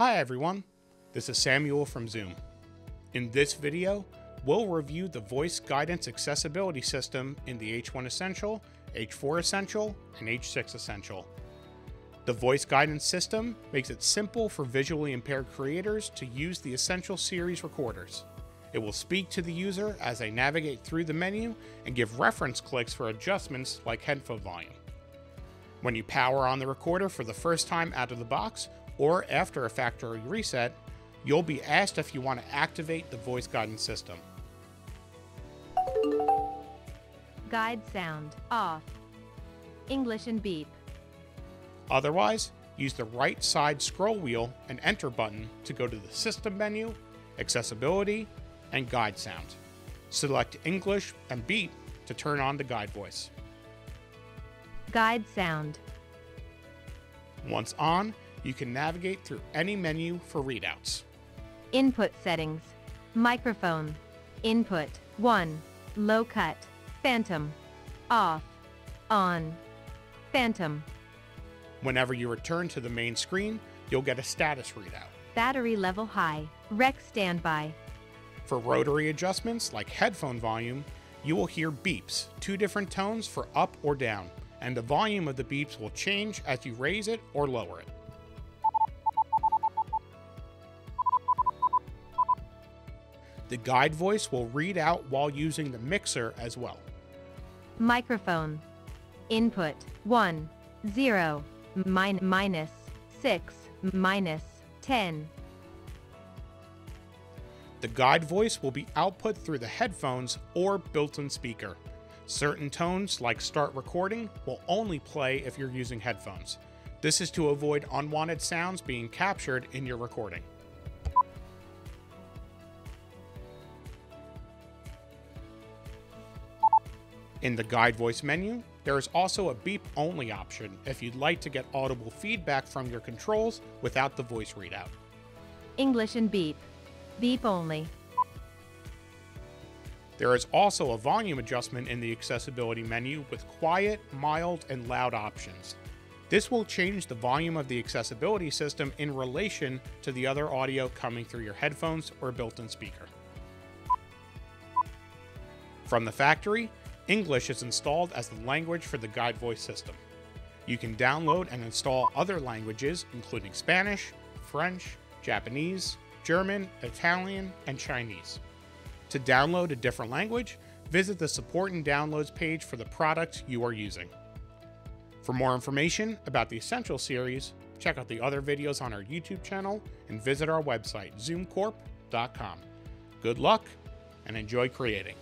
Hi everyone, this is Samuel from Zoom. In this video, we'll review the voice guidance accessibility system in the H1 Essential, H4 Essential, and H6 Essential. The voice guidance system makes it simple for visually impaired creators to use the Essential series recorders. It will speak to the user as they navigate through the menu and give reference clicks for adjustments like headphone volume. When you power on the recorder for the first time out of the box or after a factory reset, you'll be asked if you want to activate the voice guidance system. Guide sound off. English and beep. Otherwise, use the right side scroll wheel and enter button to go to the system menu, accessibility, and guide sound. Select English and beep to turn on the guide voice. Guide sound. Once on, you can navigate through any menu for readouts. Input settings. Microphone. Input 1. Low cut. Phantom. Off. On. Phantom. Whenever you return to the main screen, you'll get a status readout. Battery level high. Rec standby. For rotary adjustments like headphone volume, you will hear beeps, two different tones for up or down, and the volume of the beeps will change as you raise it or lower it. The guide voice will read out while using the mixer as well. Microphone. Input 1. 0. Min- minus 6. Minus 10. The guide voice will be output through the headphones or built in speaker. Certain tones, like start recording, will only play if you're using headphones. This is to avoid unwanted sounds being captured in your recording. In the guide voice menu, there is also a beep only option if you'd like to get audible feedback from your controls without the voice readout. English and beep. Beep only. There is also a volume adjustment in the accessibility menu with quiet, mild, and loud options. This will change the volume of the accessibility system in relation to the other audio coming through your headphones or built in speaker. From the factory, English is installed as the language for the guide voice system. You can download and install other languages, including Spanish, French, Japanese, German, Italian, and Chinese. To download a different language, visit the Support and Downloads page for the product you are using. For more information about the Essential series, check out the other videos on our YouTube channel and visit our website, zoomcorp.com. Good luck and enjoy creating.